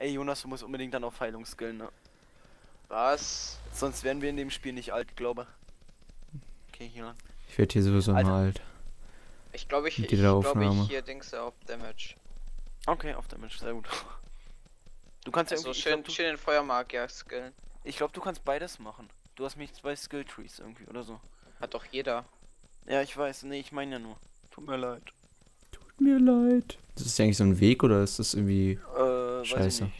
Ey, Jonas, du musst unbedingt dann auf Heilung skillen, ne? Was? Sonst werden wir in dem Spiel nicht alt, glaube. Okay, hier lang. Ich werde hier sowieso Alter. mal alt. Ich glaube, ich, ich, glaube, Aufnahme. ich hier Dings auf Damage. Okay, auf Damage, sehr gut. Du kannst ja Also irgendwie, ich schön, glaube, du, schön den Feuermagier skillen. ich glaub, du kannst beides machen. Du hast mich zwei Skill Trees irgendwie oder so. Hat doch jeder. Ja, ich weiß. Nee, ich meine ja nur. Tut mir leid. Tut mir leid. Das ist ja eigentlich so ein Weg oder ist das irgendwie. Äh, ich Scheiße.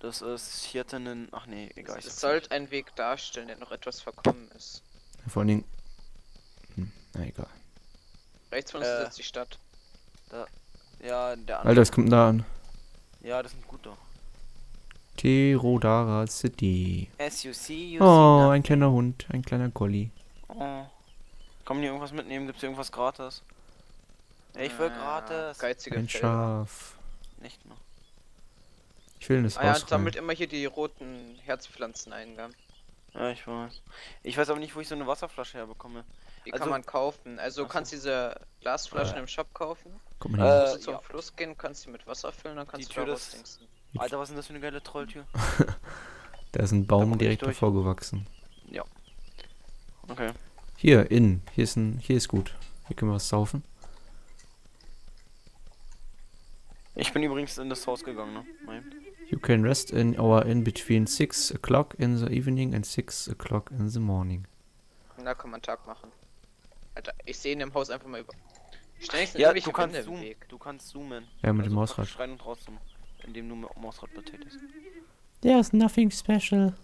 Das ist hier hat einen. Ach nee, egal. es sollte einen Weg darstellen, der noch etwas verkommen ist. Vor allen Dingen. Hm, na egal. Rechts von uns Äh. ist jetzt die Stadt. nicht. Ja, der Alter, was kommt denn da an? Ja, das sind gut doch. Terodara City. As you see, you Oh, see ein kleiner Hund, ein kleiner Golli. Oh. Kann man hier irgendwas mitnehmen? Gibt's hier irgendwas gratis? Ich will Äh, gratis. Geizige Ein. Schaf. Nicht nur. Das Ah ja, rein. sammelt immer hier die roten Herzpflanzen ein, gell? Ja, ich weiß. Ich weiß aber nicht, wo ich so eine Wasserflasche herbekomme. Die Also- kann man kaufen. Also du kannst diese Glasflaschen Äh. im Shop kaufen. Guck mal Äh, hier. Musst du zum ja. Fluss gehen, kannst die mit Wasser füllen, dann kannst Die du da Tür rausdingsen. Alter, was ist denn das für eine geile Trolltür? Da ist ein Baum direkt davor gewachsen. Okay. Hier, innen. Hier ist ein. Hier ist gut. Hier können wir was saufen. Ich bin übrigens in das Haus gegangen, ne? Mein. You can rest in our inn between 6 o'clock in the evening and 6 o'clock in the morning. Da kann man Tag machen. Alter, ich sehe in dem Haus einfach mal über. Ja, du kannst im zoomen. Weg. Du kannst zoomen. Ja, mit Also dem Mausrad. Rein und raus zoomen. Indem du mit dem Mausrad betätigst. There's nothing special.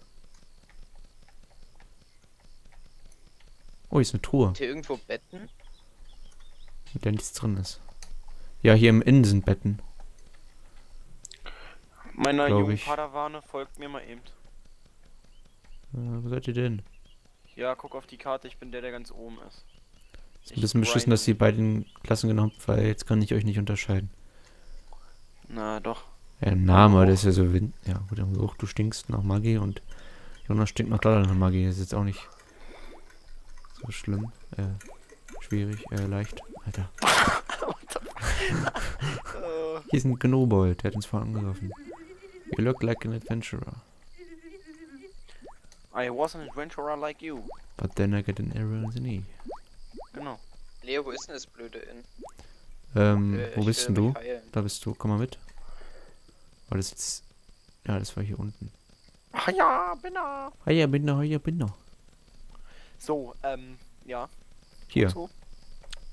Oh, hier ist eine Truhe, Sind hier irgendwo Betten? mit der nichts drin ist. Ja, hier im Innen sind Betten. Meiner Glaub jungen ich. Padawane folgt mir mal eben. Äh, wo seid ihr denn? Ja, guck auf die Karte, ich bin der, der ganz oben ist. Ist ein bisschen beschissen, dass ihr beiden Klassen genommen habt, weil jetzt kann ich euch nicht unterscheiden. Na doch. Ja, Name, der ist ja so wind. Ja, gut, dann auch du stinkst nach Magie und Jonas stinkt noch leider nach Magie. Das ist jetzt auch nicht so schlimm. Äh, schwierig, äh, leicht. Alter. Hier ist ein Gnobold, der hat uns vorhin angegriffen. You look like an adventurer, I was an adventurer like you. but then I get an arrow in the knee. Genau. Leo, wo ist denn das blöde Inn? Ähm, Äh, wo bist denn du? heilen. Da bist du, komm mal mit. War das jetzt... Ja, das war hier unten. Ah ja, bin da. Hiya, bin da, hiya, bin da. So, ähm, ja. Hier. So.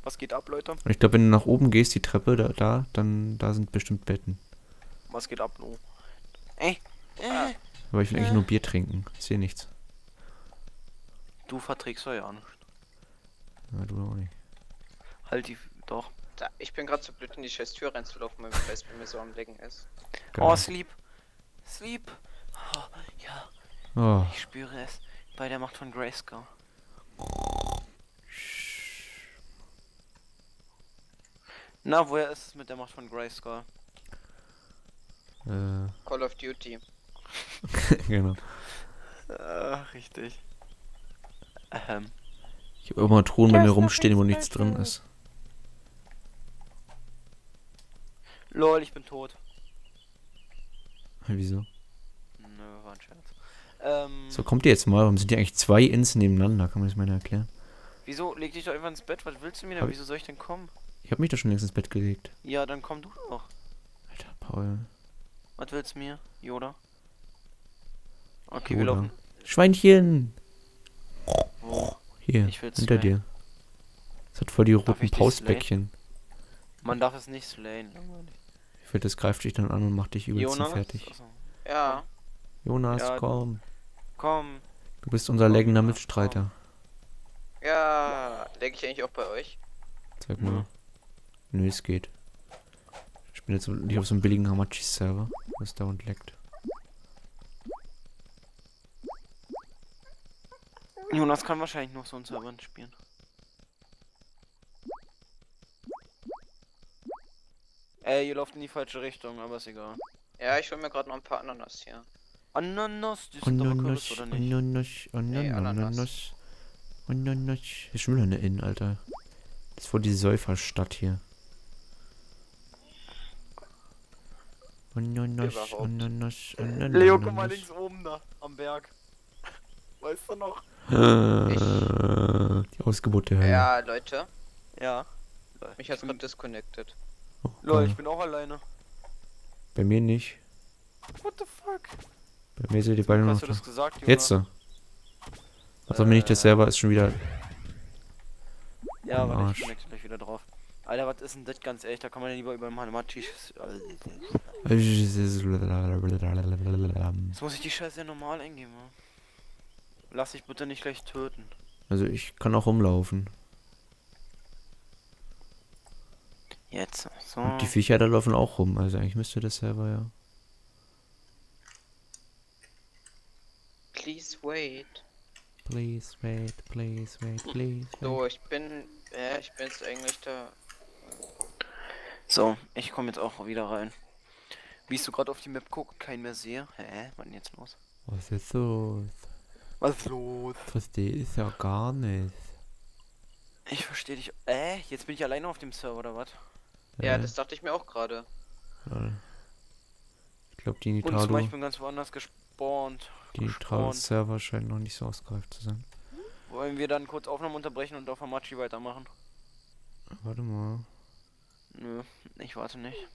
Was geht ab, Leute? Ich glaube, wenn du nach oben gehst, die Treppe, da, da, dann, da sind bestimmt Betten. Was geht ab, Lo? Ey. Aber ich will eigentlich nur Bier trinken. Ich sehe nichts. Du verträgst doch ja nicht. Ja, du auch nicht. Halt die. Doch. Da, ich bin gerade zu blöd, in die scheiß Tür reinzulaufen, weil Fest bei mir so am Lecken ist. Oh, Geil. Sleep. Sleep. Oh, ja, Oh, ich spüre es. Bei der Macht von Grayskull. Na, woher ist es mit der Macht von Grayskull? Äh, Call of Duty. genau. Ach, richtig. Ähm. Ich habe immer Truhen bei mir rumstehen, wo nichts drin ist. Lol, ich bin tot. Wieso? Nö, war ein Scherz. Ähm. So, kommt ihr jetzt mal. Warum sind hier eigentlich zwei Inns nebeneinander? Kann man das mal erklären? Wieso? Leg dich doch einfach ins Bett. Was willst du mir denn? Hab Wieso soll ich denn kommen? Ich habe mich doch schon längst ins Bett gelegt. Ja, dann komm du doch. Alter, Paul. Was willst du mir? Yoda? Okay, wir Yoda. laufen. Schweinchen! Wo? Hier, hinter slayen. dir. Das hat voll die roten Pausbäckchen. Man darf es nicht slayen. langweilig. Ich finde, das greift dich dann an und macht dich übelst Jonas? fertig. Achso. Ja, Jonas, Ja, komm. Komm. Du bist unser Komm, leckender Jonas, Mitstreiter. ja. Leg ich eigentlich auch bei euch? Zeig mal. Nö, es geht. Ich bin jetzt so- nicht auf so einem billigen Hamachi-Server, was dauernd leckt. Jonas kann wahrscheinlich noch so einen Servern spielen. Ey, ihr lauft in die falsche Richtung, aber ist egal. Ja, ich hol mir gerade noch ein paar Ananas hier. Ananas, die Kürbis, Ananas, oder nicht? Ananas, Nee, Ananas. Ananas. Ananas. Hier ist schon wieder eine Inn, Alter. Das ist voll die Säuferstadt hier. Ananas. Ananas, Ananas. Leo, guck mal links oben da, am Berg. Weißt du noch? Äh, die Ausgeburt der Hölle. Ja, Leute, Ja. mich hat's gerade disconnected. Oh, Lol, ich bin auch alleine. Bei mir nicht. What the fuck? Bei mir sind die beiden noch Hast du da. das gesagt, Junge? Jetzt so. Also mir nicht das Äh. selber ist schon wieder. Ja, Arsch. ich connecte gleich wieder drauf. Alter, was ist denn das ganz ehrlich? Da kann man ja lieber über Mathematik. Jetzt muss ich die Scheiße ja normal eingeben. wa? Lass dich bitte nicht gleich töten. Also ich kann auch rumlaufen. Jetzt. So. Und die Viecher da laufen auch rum. Also eigentlich müsste das selber ja. Please wait. Please wait, please wait, please wait. So, ich bin, ja, ich bin jetzt eigentlich da. So, ich komme jetzt auch wieder rein. Wie ich so gerade auf die Map gucke, keinen mehr sehe. Hä? Was denn jetzt los? Was ist los? Was ist los? Verstehe ich ja gar nicht. Ich verstehe dich. Äh, jetzt bin ich alleine auf dem Server oder was? Ja, Äh, das dachte ich mir auch gerade. Ich glaube, die Und zumal ich Nitalo, bin ganz woanders gespawnt. die Nitalo gespawnt. Server scheinen noch nicht so ausgereift zu sein. Wollen wir dann kurz Aufnahme unterbrechen und auf Hamachi weitermachen? Warte mal. Nö, ich warte nicht.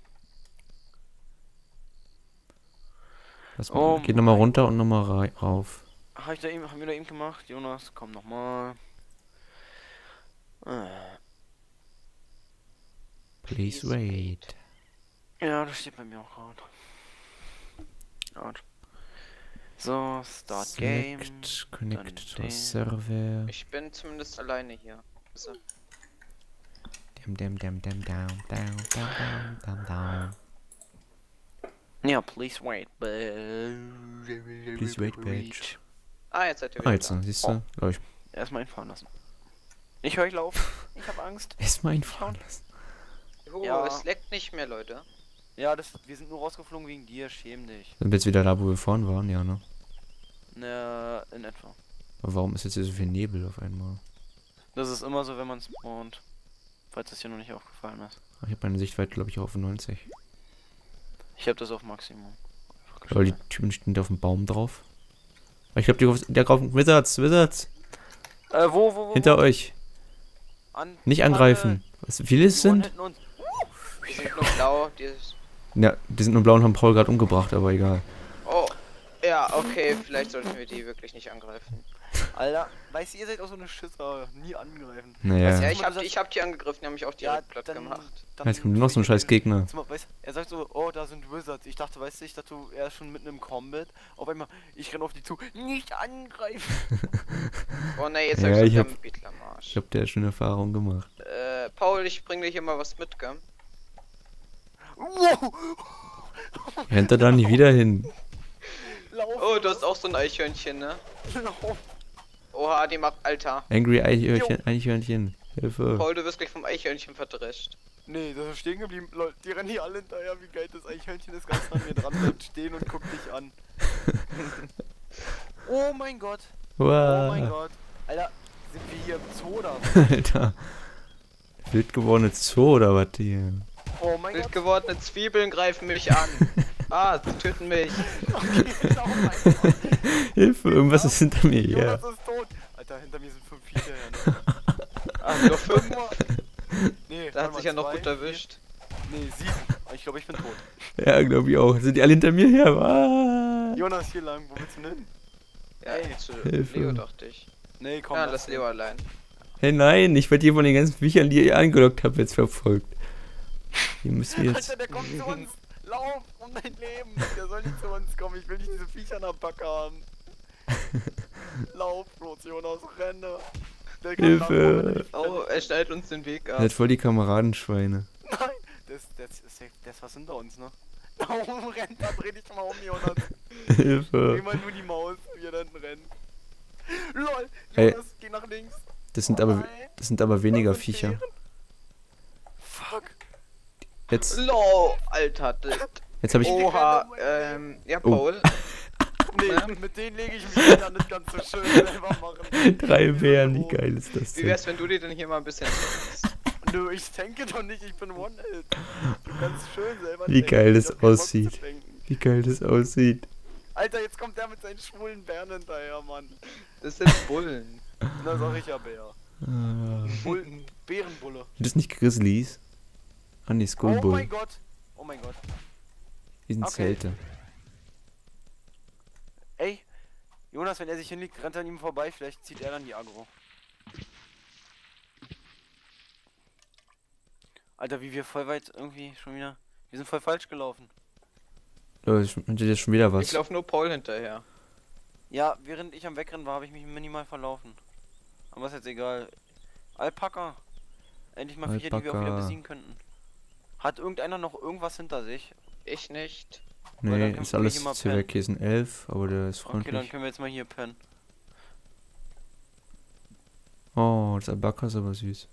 Lass Oh mal, geht nochmal runter und nochmal ra rauf. Hab ich da eben, haben wir da eben gemacht? Jonas, komm nochmal. Äh, Please Please wait. Ja, das steht bei mir auch gerade. Gut. So, Start Game. Select, connect dann to server. Ich bin zumindest alleine hier. Also, Dam, dam, dam, dam, down, down, down, down, down, down. Ja, please wait. Please wait, bitch. ah, jetzt seid ihr wieder Ah, jetzt, da. siehst du? Oh. ich Erstmal hinfahren lassen. Ich höre ich laufen. Ich habe Angst. erstmal einfahren lassen. Oh, Ja. es leckt nicht mehr, Leute. Ja, das, wir sind nur rausgeflogen wegen dir. Schäm dich. Sind wir jetzt wieder da, wo wir vorhin waren? Ja, ne? Ne, in etwa. Aber warum ist jetzt hier so viel Nebel auf einmal? Das ist immer so, wenn man spawnt. Falls das hier noch nicht aufgefallen ist. Ich habe meine Sichtweite, glaube ich, auf 90. Ich habe das auf Maximum. Aber die. Typen stehen auf dem Baum drauf. Ich glaube, die, der kaufen Wizards, Wizards, Äh, wo, wo, wo? hinter wo? euch. An Nicht angreifen. Was viele sind? uns. Die sind nur blau. Die ist... Ja, die sind nur blau und haben Paul gerade umgebracht, aber egal. Oh, ja, okay, vielleicht sollten wir die wirklich nicht angreifen. Alter, weißt du, ihr seid auch so eine Schisser. Nie angreifen. Naja. Ja, Guck ich hab, sagst- ich hab die angegriffen, die haben mich auch direkt platt dann, gemacht. dann Jetzt kommt noch so ein scheiß Gegner. Weißt, er sagt so, oh, da sind Wizards. Ich dachte, weißt du, ich dachte, er ist schon mitten im Combat. Auf einmal, ich renn auf die zu. Nicht angreifen. Oh ne, jetzt Ja, hab ich ich so hab- einen Beatler am Ich glaube, der schon Erfahrung gemacht. Äh, Paul, ich bring dir hier mal was mit, gell? Wow. Rennt er da nicht wieder hin? Lauf. Oh, du hast auch so ein Eichhörnchen, ne? Lauf. Oha, die macht Alter. Angry Eichhörnchen, Eichhörnchen. Hilfe. Paul, du wirst gleich vom Eichhörnchen verdrescht. Nee, das ist stehen geblieben. Leute, die rennen hier alle hinterher. Wie geil das Eichhörnchen ist ganz an mir dran, bleibt stehen und guckt dich an. oh mein Gott. Oh mein Wow. Gott. Alter, sind wir hier im Zoo oder? was? Alter. Wild gewordene Zoo oder was hier? Oh mein Wild Gott. gewordene Zwiebeln greifen mich an. ah, sie töten mich. Okay, mein Gott. Hilfe, irgendwas ist hinter mir her. Jonas ist tot. Alter, hinter mir sind fünf Viecher. Ja, ne? Ah, nur fünf. Nee, Da hat sich ja noch gut erwischt. Nee, sieben. Ich glaube, ich bin tot. Ja, glaube ich auch. Sind die alle hinter mir her? Ah. Jonas, hier lang. Wo willst du denn hin? Ja, Ey, zu Hilfe. Leo dachte ich. Nee, komm. Ja, lass Leo allein. Hey, nein, ich werde hier von den ganzen Viechern, die ihr angelockt habt, jetzt verfolgt. Hier müssen wir jetzt. Alter, der kommt zu uns. Lauf um dein Leben. Der soll nicht zu uns kommen. Ich will nicht diese Viecher an der Backe haben. Lauf bloß, Jonas. Renne. Der kann Hilfe. er Oh, er schneidet uns den Weg ab. seid voll die Kameradenschweine. Nein, das, das, der ist was hinter uns, ne? Warum rennt da? Dreh dich mal um, Jonas. Hilfe. mal nur die Maus, wie er dann rennt. LOL. Jonas, geh nach links. Das sind aber, das sind aber weniger Das sind Viecher. Bären. Jetzt, Lo, Alter. d- jetzt habe ich. Oha, ähm, ja, Oh. Paul. Nee, Ähm. mit denen lege ich mich dann nicht ganz so schön selber machen. Drei Bären, wie geil ist das Wie denn? wär's, wenn du dir denn hier mal ein bisschen. Nö, ich denke doch nicht, ich bin One-Hit. Du kannst schön selber Wie denken, geil das aussieht. Wie geil das aussieht. Alter, jetzt kommt der mit seinen schwulen Bären hinterher, Mann. Das sind Bullen. Na sag ich ja Bär. Ah. Bull Bärenbulle. Sind das nicht Grizzlies? Ah, nee, Oh Skullbull. mein Gott. Oh mein Gott. Die sind Okay. Zelte. Ey, Jonas, wenn er sich hinlegt, rennt er an ihm vorbei, vielleicht zieht er dann die Agro. Alter, wie wir voll weit irgendwie schon wieder. Wir sind voll falsch gelaufen. Oh, ich hatte jetzt schon wieder Ich was. laufe nur Paul hinterher. Ja, während ich am Wegrennen war, habe ich mich minimal verlaufen. Aber ist jetzt egal. Alpaka. Endlich mal Viecher, die wir auch wieder Alpaka. besiegen könnten. Hat irgendeiner noch irgendwas hinter sich? Ich nicht. Nee, ist alles Zwergkäsen 11, aber der ist freundlich. Okay, dann können wir jetzt mal hier pennen. Oh, das Abaka ist aber süß.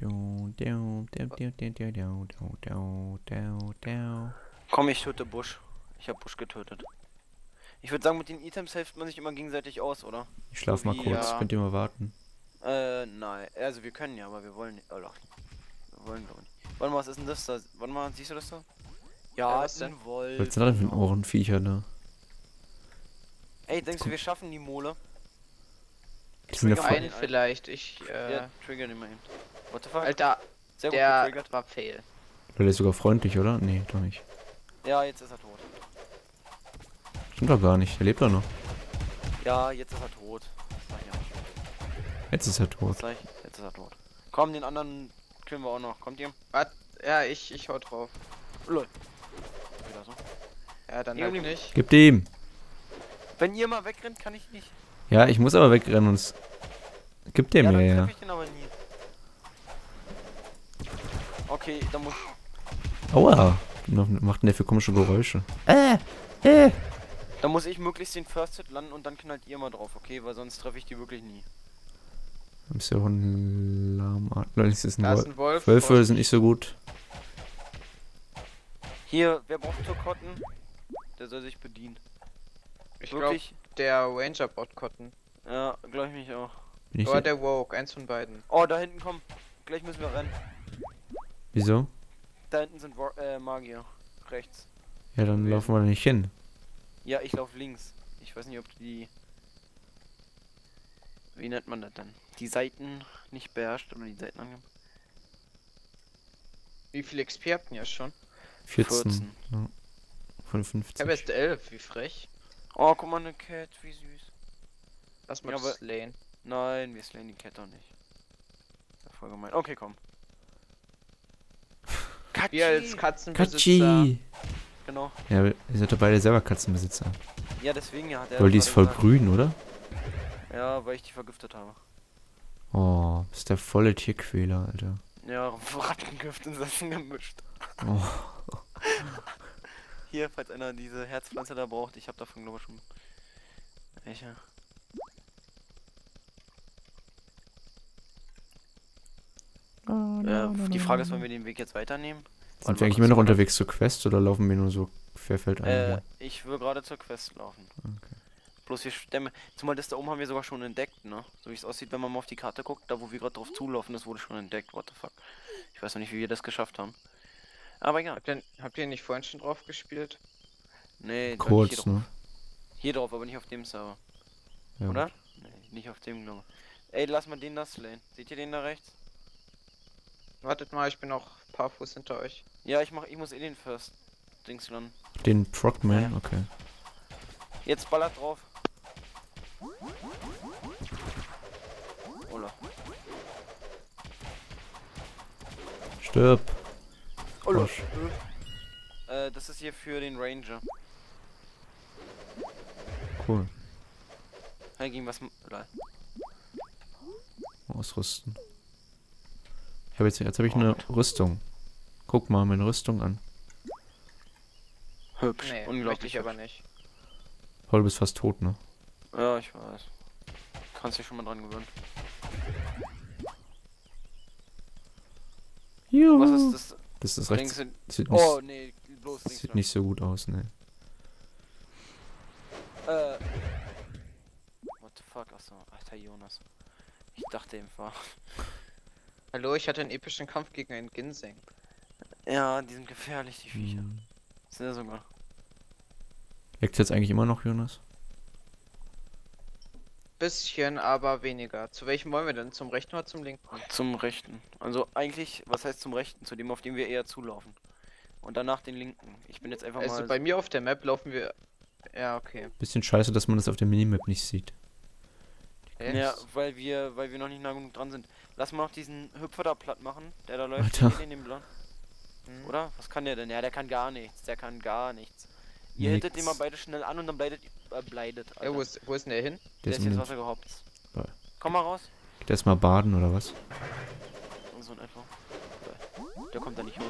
Komm, ich töte Busch. Ich hab Busch getötet. Ich würde sagen, mit den Items hilft man sich immer gegenseitig aus, oder? Ich schlaf so mal kurz, ja. könnt ihr mal warten. Äh, nein. Also wir können ja, aber wir wollen nicht. Oh, doch. Wir wollen doch nicht. Warte mal, was ist denn das da? Warte mal, siehst du das da? Ja, was denn? ein Wolf. Was sind das denn für genau. Ohrenviecher da? Ey, denkst du, wir schaffen die Mole? Ja trigger Einen vielleicht. Ich, äh. Ja, trigger den mal eben. What the fuck? Alter, Sehr gut der getriggert. war fail. Der ist sogar freundlich, oder? Nee, doch nicht. Ja, jetzt ist er tot. Stimmt doch gar nicht. Der lebt doch noch. Ja, jetzt ist er tot. Jetzt ist er tot. Jetzt ist er tot. Komm, den anderen killen wir auch noch. Kommt ihr? Ja, ich, ich hau drauf. Lol. Wieder so. Ja, dann halt nicht. Gib dem. Wenn ihr mal wegrennt, kann ich nicht. Ja, ich muss aber wegrennen und s- Gib dem ja, mir dann ja. treffe ich den aber nie. Okay, dann muss Aua. Was macht denn der für komische Geräusche? Äh, äh. dann muss ich möglichst den First Hit landen und dann knallt ihr mal drauf, okay? Weil sonst treffe ich die wirklich nie. Ist ja auch ein Lama. Nein, ist das ein Da ist Wolf. ein Wolf. Wölfe sind nicht so gut. Hier, wer braucht Turkotten? Der soll sich bedienen. Ich glaube, der Ranger Bot Cotton. Ja, glaube ich mich auch. Bin ich Oder der? der Woke, eins von beiden. Oh, da hinten komm. Gleich müssen wir rennen. Wieso? Da hinten sind Wa- äh, Magier. Rechts. Ja, dann Wen? laufen wir da nicht hin. Ja, ich laufe links. Ich weiß nicht, ob die. Wie nennt man das dann? Die Seiten nicht beherrscht oder die Seiten angeben? Wie viel XP habt ihr ja schon? 14. 14. Ja. Von Ich 50. habe jetzt 11, wie frech. Oh, guck mal, eine Cat, wie süß. Lass mal Ja, das aber- slayen. Nein, wir slayen die Cat doch nicht. Das ist voll gemein. Okay, komm. Wir als Katschi! Katzenbesitzer. Katschi! Genau. Ja, ihr seid doch beide selber Katzenbesitzer. Ja, deswegen ja hat er. Weil die ist voll gesagt. grün, oder? Ja, weil ich die vergiftet habe. Oh, ist der volle Tierquäler, Alter. Ja, Rattengift ins Essen gemischt. Oh. Hier, falls einer diese Herzpflanze da braucht, ich habe davon glaube ich schon. Welche? Äh, die Frage ist, wollen wir den Weg jetzt weiternehmen? Sind wir eigentlich immer noch unterwegs zur Quest oder laufen wir nur so querfeld Äh, ein? ich will gerade zur Quest laufen. Okay. Bloß wir stemmen. Zumal das da oben haben wir sogar schon entdeckt, ne? So wie es aussieht, wenn man mal auf die Karte guckt, da wo wir gerade drauf zulaufen, das wurde schon entdeckt. What the fuck? Ich weiß noch nicht, wie wir das geschafft haben. Aber egal. Habt ihr, habt ihr nicht vorhin schon drauf gespielt? Nee, Kurz, hier drauf. ne? Hier drauf, aber nicht auf dem Server. Ja, Oder? gut. Nee, nicht auf dem glaube Ey, lass mal den da slayen. Seht ihr den da rechts? Wartet mal, ich bin noch ein paar Fuß hinter euch. Ja, ich mach, ich muss eh den First Dings landen. Den Progman, Ja, ja. okay. Jetzt ballert drauf. Ola. Stirb. Ola. Äh, das ist hier für den Ranger. Cool. Hey, gegen was. Lol. Ausrüsten. Ich habe jetzt, jetzt habe ich Oh eine Gott. Rüstung. Guck mal meine Rüstung an. Hübsch. Nee, Unglaublich. ich aber nicht. Paul, du bist fast tot, ne? Ja, ich weiß. Kannst dich schon mal dran gewöhnen. Juhu. Was ist das? Das ist Links rechts. sind. Sieht nicht, Oh, nee, bloß links. sieht nicht so gut aus, ne? Äh. What the fuck? Achso, alter Jonas. Ich dachte einfach. Hallo, ich hatte einen epischen Kampf gegen einen Ginseng. Ja, die sind gefährlich, die Viecher. Hm. Sehr sogar. Leckt jetzt eigentlich immer noch, Jonas? Bisschen, aber weniger. Zu welchem wollen wir denn? Zum rechten oder zum linken? Zum rechten. Also eigentlich, was heißt zum rechten? Zu dem, auf dem wir eher zulaufen. Und danach den linken. Ich bin jetzt einfach Also mal. bei mir auf der Map laufen wir. Ja, okay. Bisschen scheiße, dass man das auf der Minimap nicht sieht. okay. Ja, weil wir, weil wir noch nicht nah genug dran sind. Lass mal noch diesen Hüpfer da platt machen, der da läuft. Alter. Den Blatt? Hm. Oder? Was kann der denn? Ja, der kann gar nichts. Der kann gar nichts. Ihr hittet den mal beide schnell an und dann bleidet, äh, Alter. wo ist, wo ist denn der hin? der Der ist im- Wasser gehoppt. Geil. Komm mal raus. Geht erstmal baden oder was? So in etwa. Geil. Der kommt da nicht hoch.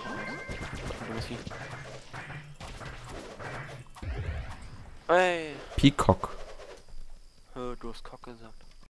Ey, Peacock. hör, du hast Cock gesagt.